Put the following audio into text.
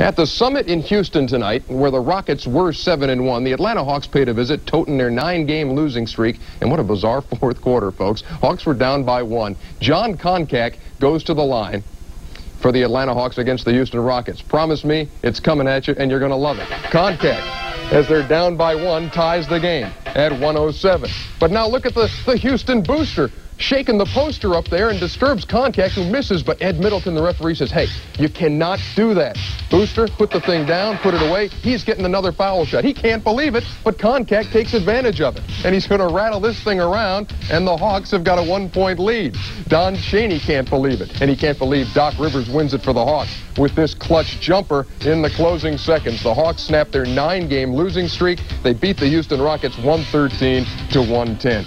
At the summit in Houston tonight, where the Rockets were 7 and 1, the Atlanta Hawks paid a visit, toting their nine-game losing streak. And what a bizarre fourth quarter, folks. Hawks were down by one. Jon Koncak goes to the line for the Atlanta Hawks against the Houston Rockets. Promise me it's coming at you, and you're going to love it. Koncak, as they're down by one, ties the game at 107. But now look at the, the Houston booster shaking the poster up there and disturbs Koncak who misses, but Ed Middleton, the referee, says, hey, you cannot do that. Booster, put the thing down, put it away. He's getting another foul shot. He can't believe it, but Koncak takes advantage of it. And he's going to rattle this thing around, and the Hawks have got a one-point lead. Don Chaney can't believe it, and he can't believe Doc Rivers wins it for the Hawks with this clutch jumper in the closing seconds. The Hawks snap their nine-game losing streak. They beat the Houston Rockets 113 to 110.